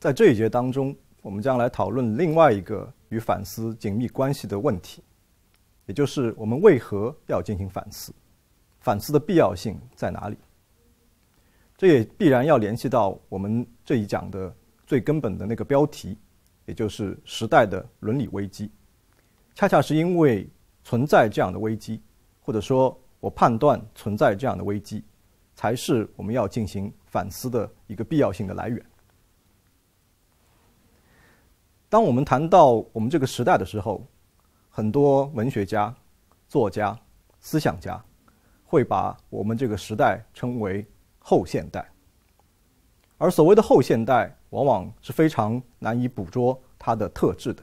在这一节当中，我们将来讨论另外一个与反思紧密关系的问题，也就是我们为何要进行反思，反思的必要性在哪里？这也必然要联系到我们这一讲的最根本的那个标题，也就是时代的伦理危机。恰恰是因为存在这样的危机，或者说我判断存在这样的危机，才是我们要进行反思的一个必要性的来源。当我们谈到我们这个时代的时候，很多文学家、作家、思想家会把我们这个时代称为后现代，而所谓的后现代，往往是非常难以捕捉它的特质的。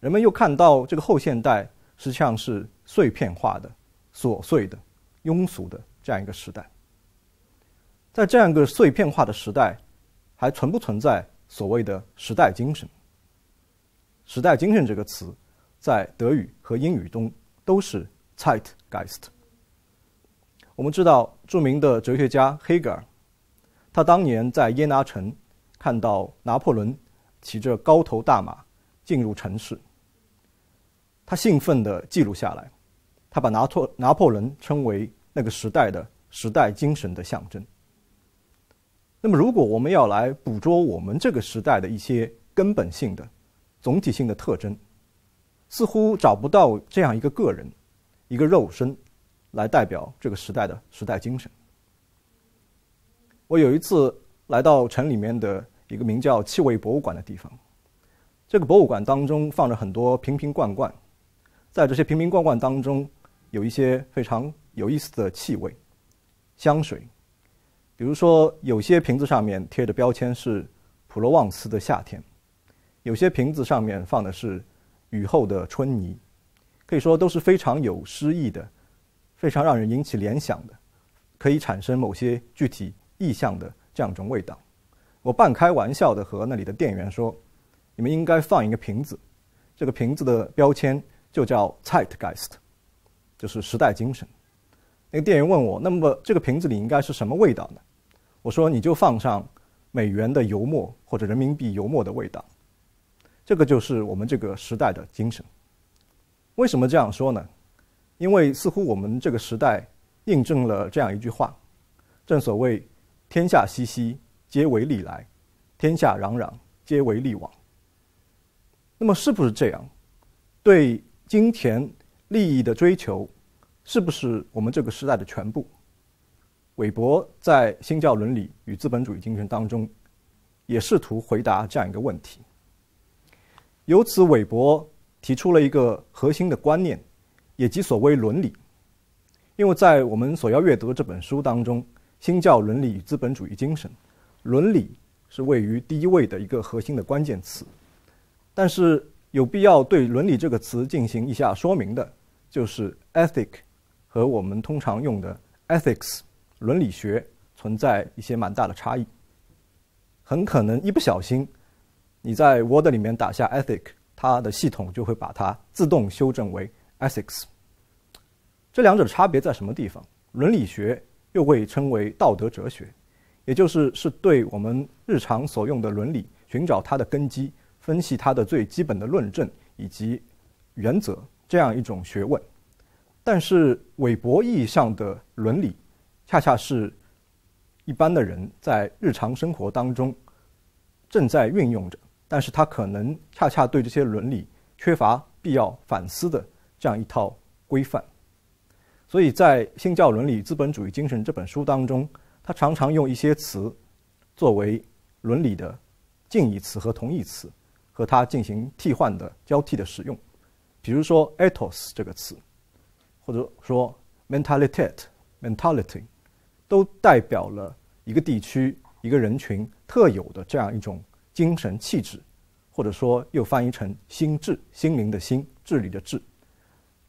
人们又看到这个后现代实际上是碎片化的、琐碎的、庸俗的这样一个时代。在这样一个碎片化的时代，还存不存在所谓的时代精神？时代精神这个词，在德语和英语中都是 Zeitgeist。我们知道，著名的哲学家黑格尔，他当年在耶拿城看到拿破仑骑着高头大马进入城市，他兴奋地记录下来，他把拿破拿破仑称为那个时代的时代精神的象征。那么，如果我们要来捕捉我们这个时代的一些根本性的，总体性的特征，似乎找不到这样一个个人，一个肉身，来代表这个时代的时代精神。我有一次来到城里面的一个名叫气味博物馆的地方，这个博物馆当中放着很多瓶瓶罐罐，在这些瓶瓶罐罐当中，有一些非常有意思的气味，香水，比如说有些瓶子上面贴的标签是普罗旺斯的夏天。有些瓶子上面放的是雨后的春泥，可以说都是非常有诗意的，非常让人引起联想的，可以产生某些具体意象的这样一种味道。我半开玩笑的和那里的店员说：“你们应该放一个瓶子，这个瓶子的标签就叫 Zeitgeist，就是时代精神。”那个店员问我：“那么这个瓶子里应该是什么味道呢？”我说：“你就放上美元的油墨或者人民币油墨的味道。”这个就是我们这个时代的精神。为什么这样说呢？因为似乎我们这个时代印证了这样一句话：正所谓“天下熙熙，皆为利来；天下攘攘，皆为利往。”那么是不是这样？对金钱利益的追求，是不是我们这个时代的全部？韦伯在《新教伦理与资本主义精神》当中，也试图回答这样一个问题。由此，韦伯提出了一个核心的观念，也即所谓伦理。因为在我们所要阅读的这本书当中，《新教伦理与资本主义精神》，伦理是位于第一位的一个核心的关键词。但是，有必要对“伦理”这个词进行一下说明的，就是 “ethic” 和我们通常用的 “ethics” 伦理学存在一些蛮大的差异，很可能一不小心。你在 Word 里面打下 ethic，它的系统就会把它自动修正为 ethics。这两者的差别在什么地方？伦理学又被称为道德哲学，也就是是对我们日常所用的伦理寻找它的根基，分析它的最基本的论证以及原则这样一种学问。但是韦伯意义上的伦理，恰恰是一般的人在日常生活当中正在运用着。但是他可能恰恰对这些伦理缺乏必要反思的这样一套规范，所以在《新教伦理资本主义精神》这本书当中，他常常用一些词作为伦理的近义词和同义词，和它进行替换的交替的使用。比如说 “ethos” 这个词，或者说 “mentality” mentality，都代表了一个地区、一个人群特有的这样一种。精神气质，或者说又翻译成心智、心灵的心、智力的智。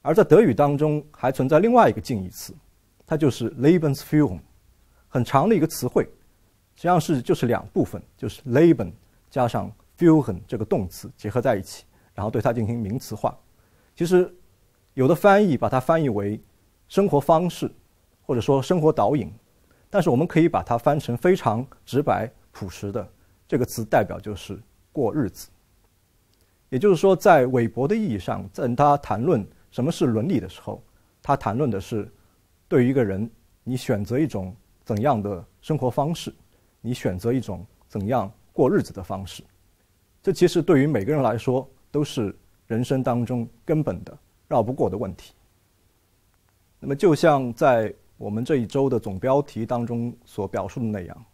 而在德语当中还存在另外一个近义词，它就是 Lebensführung，很长的一个词汇，实际上是就是两部分，就是 Leben 加上 Führen 这个动词结合在一起，然后对它进行名词化。其实有的翻译把它翻译为生活方式，或者说生活导引，但是我们可以把它翻成非常直白、朴实的。这个词代表就是过日子。也就是说，在韦伯的意义上，在他谈论什么是伦理的时候，他谈论的是对于一个人，你选择一种怎样的生活方式，你选择一种怎样过日子的方式。这其实对于每个人来说，都是人生当中根本的绕不过的问题。那么，就像在我们这一周的总标题当中所表述的那样，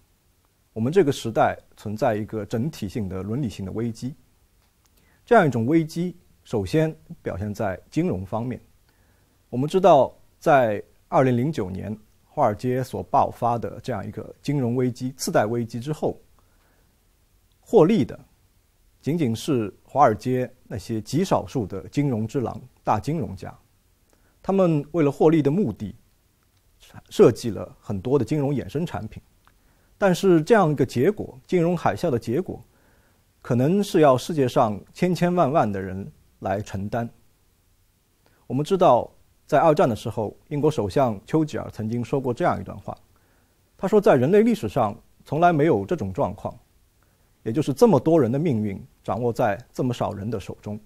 我们这个时代存在一个整体性的伦理性的危机。这样一种危机，首先表现在金融方面。我们知道，在二零零九年华尔街所爆发的这样一个金融危机、次贷危机之后，获利的仅仅是华尔街那些极少数的金融之狼、大金融家。他们为了获利的目的，设计了很多的金融衍生产品。但是，这样一个结果，金融海啸的结果。可能是要世界上千千万万的人来承担。我们知道，在二战的时候，英国首相丘吉尔曾经说过这样一段话，他说：“在人类历史上，从来没有这种状况，也就是这么多人的命运掌握在这么少人的手中。”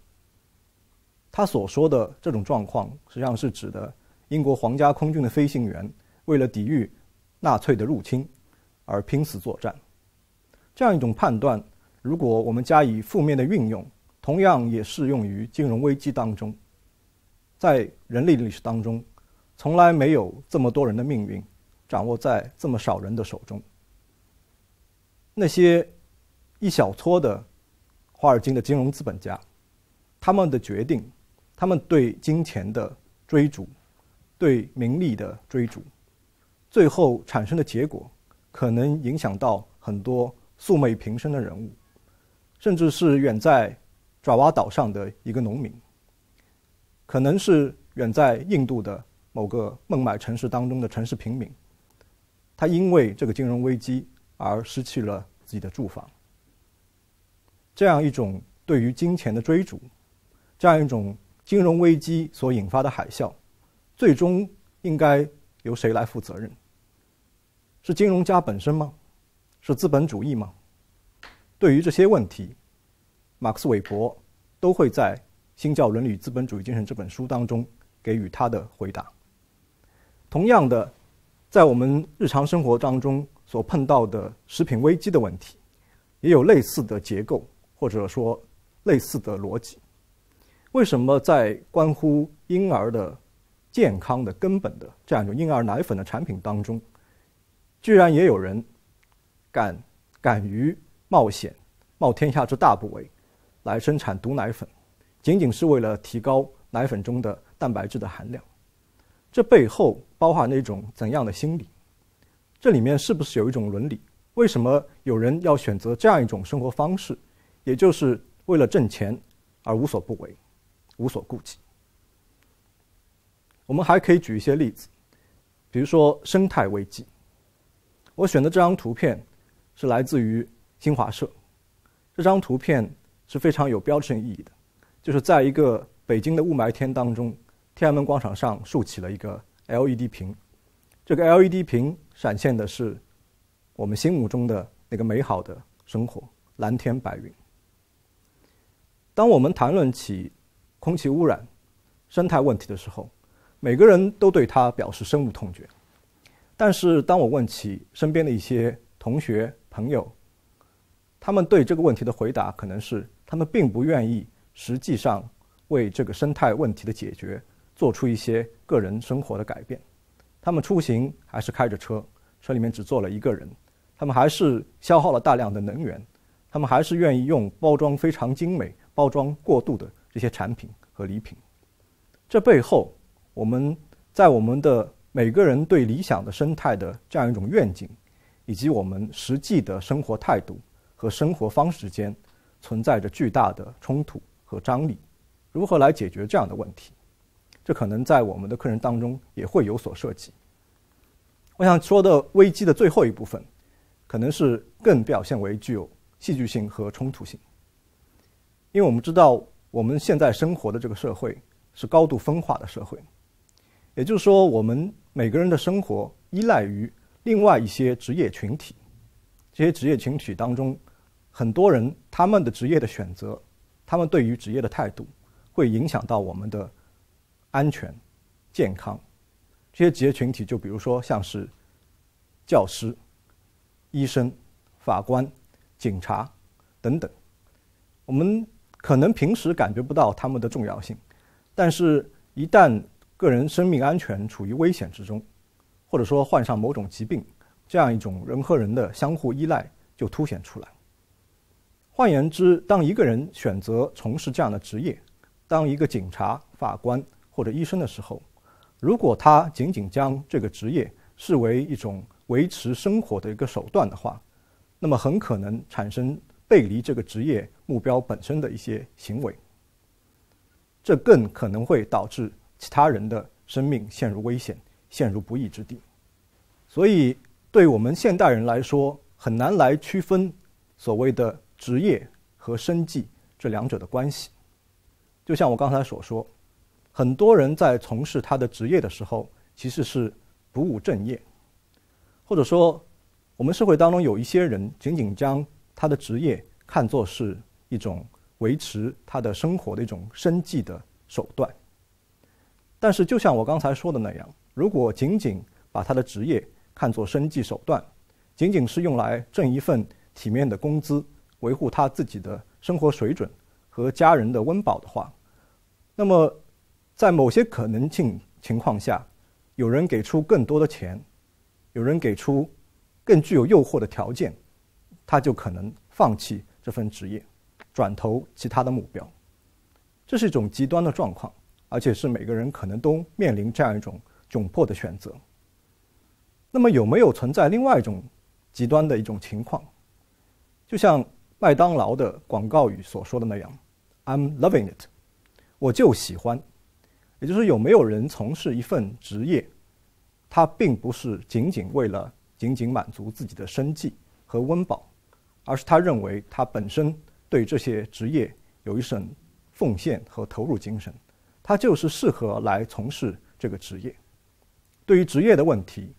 他所说的这种状况，实际上是指的英国皇家空军的飞行员为了抵御纳粹的入侵而拼死作战。这样一种判断。如果我们加以负面的运用，同样也适用于金融危机当中。在人类历史当中，从来没有这么多人的命运掌握在这么少人的手中。那些一小撮的华尔街的金融资本家，他们的决定，他们对金钱的追逐，对名利的追逐，最后产生的结果，可能影响到很多素昧平生的人物。甚至是远在爪哇岛上的一个农民，可能是远在印度的某个孟买城市当中的城市平民，他因为这个金融危机而失去了自己的住房。这样一种对于金钱的追逐，这样一种金融危机所引发的海啸，最终应该由谁来负责任？是金融家本身吗？是资本主义吗？对于这些问题，马克思韦伯都会在《新教伦理与资本主义精神》这本书当中给予他的回答。同样的，在我们日常生活当中所碰到的食品危机的问题，也有类似的结构或者说类似的逻辑。为什么在关乎婴儿的健康的根本的这样一种婴儿奶粉的产品当中，居然也有人敢敢于？冒险冒天下之大不韪，来生产毒奶粉，仅仅是为了提高奶粉中的蛋白质的含量。这背后包含了一种怎样的心理？这里面是不是有一种伦理？为什么有人要选择这样一种生活方式？也就是为了挣钱而无所不为，无所顾忌。我们还可以举一些例子，比如说生态危机。我选的这张图片是来自于。新华社这张图片是非常有标志性意义的，就是在一个北京的雾霾天当中，天安门广场上竖起了一个 LED 屏，这个 LED 屏闪现的是我们心目中的那个美好的生活——蓝天白云。当我们谈论起空气污染、生态问题的时候，每个人都对它表示深恶痛绝。但是，当我问起身边的一些同学、朋友，他们对这个问题的回答可能是：他们并不愿意实际上为这个生态问题的解决做出一些个人生活的改变。他们出行还是开着车，车里面只坐了一个人。他们还是消耗了大量的能源。他们还是愿意用包装非常精美、包装过度的这些产品和礼品。这背后，我们在我们的每个人对理想的生态的这样一种愿景，以及我们实际的生活态度。和生活方式间存在着巨大的冲突和张力，如何来解决这样的问题？这可能在我们的课程当中也会有所涉及。我想说的危机的最后一部分，可能是更表现为具有戏剧性和冲突性，因为我们知道我们现在生活的这个社会是高度分化的社会，也就是说，我们每个人的生活依赖于另外一些职业群体。这些职业群体当中，很多人他们的职业的选择，他们对于职业的态度，会影响到我们的安全、健康。这些职业群体，就比如说像是教师、医生、法官、警察等等，我们可能平时感觉不到他们的重要性，但是一旦个人生命安全处于危险之中，或者说患上某种疾病，这样一种人和人的相互依赖就凸显出来。换言之，当一个人选择从事这样的职业，当一个警察、法官或者医生的时候，如果他仅仅将这个职业视为一种维持生活的一个手段的话，那么很可能产生背离这个职业目标本身的一些行为。这更可能会导致其他人的生命陷入危险、陷入不义之地。所以，对我们现代人来说，很难来区分所谓的职业和生计这两者的关系。就像我刚才所说。很多人在从事他的职业的时候，其实是不务正业，或者说，我们社会当中有一些人仅仅将他的职业看作是一种维持他的生活的一种生计的手段。但是，就像我刚才说的那样，如果仅仅把他的职业看作生计手段，仅仅是用来挣一份体面的工资，维护他自己的生活水准和家人的温饱的话，那么。在某些可能性情况下，有人给出更多的钱，有人给出更具有诱惑的条件，他就可能放弃这份职业，转投其他的目标。这是一种极端的状况，而且是每个人可能都面临这样一种窘迫的选择。那么，有没有存在另外一种极端的一种情况？就像麦当劳的广告语所说的那样：“I'm loving it，我就喜欢。”也就是有没有人从事一份职业，他并不是仅仅为了仅仅满足自己的生计和温饱，而是他认为他本身对这些职业有一份奉献和投入精神，他就是适合来从事这个职业。对于职业的问题，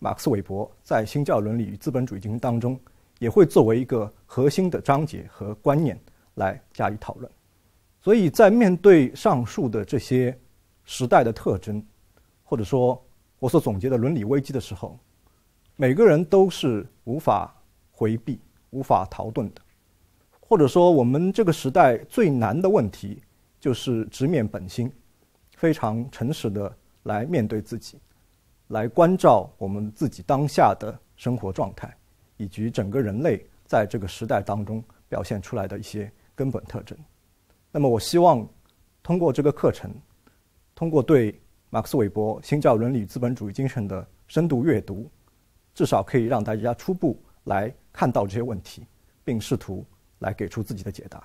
马克思韦伯在《新教伦理与资本主义精神》当中也会作为一个核心的章节和观念来加以讨论。所以在面对上述的这些时代的特征，或者说我所总结的伦理危机的时候，每个人都是无法回避、无法逃遁的。或者说，我们这个时代最难的问题就是直面本心，非常诚实的来面对自己，来关照我们自己当下的生活状态，以及整个人类在这个时代当中表现出来的一些根本特征。那么，我希望通过这个课程，通过对马克思韦伯《新教伦理与资本主义精神》的深度阅读，至少可以让大家初步来看到这些问题，并试图来给出自己的解答。